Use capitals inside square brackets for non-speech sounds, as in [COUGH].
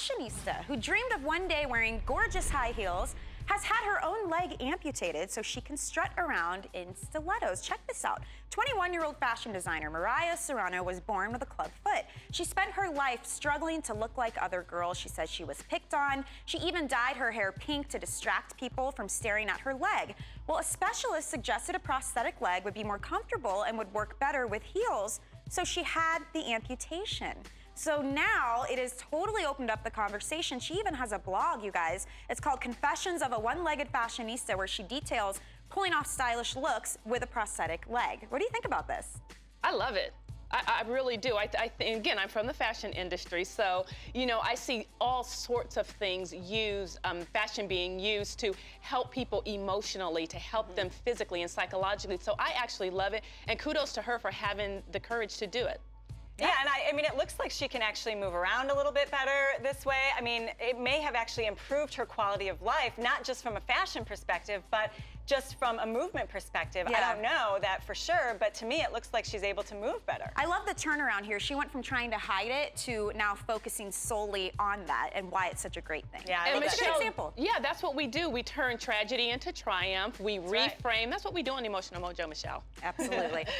fashionista who dreamed of one day wearing gorgeous high heels has had her own leg amputated so she can strut around in stilettos. Check this out. 21-year-old fashion designer Mariah Serrano was born with a club foot. She spent her life struggling to look like other girls. She says she was picked on. She even dyed her hair pink to distract people from staring at her leg. Well, a specialist suggested a prosthetic leg would be more comfortable and would work better with heels, so she had the amputation. So now it has totally opened up the conversation. She even has a blog, you guys. It's called Confessions of a One-Legged Fashionista, where she details pulling off stylish looks with a prosthetic leg. What do you think about this? I love it. I, I, really do. I, I again, I'm from the fashion industry, so you know I see all sorts of things used, um, fashion being used to help people emotionally, to help mm -hmm. them physically and psychologically. So I actually love it, and kudos to her for having the courage to do it. Yeah, and I, I, mean, it looks like she can actually move around a little bit better this way. I mean, it may have actually improved her quality of life, not just from a fashion perspective, but just from a movement perspective. Yeah. I don't know that for sure, but to me, it looks like she's able to move better. I love the turnaround here. She went from trying to hide it to now focusing solely on that and why it's such a great thing. Yeah, and Michelle, example. Yeah, that's what we do. We turn tragedy into triumph. We that's reframe. Right. That's what we do on Emotional Mojo, Michelle. Absolutely. [LAUGHS]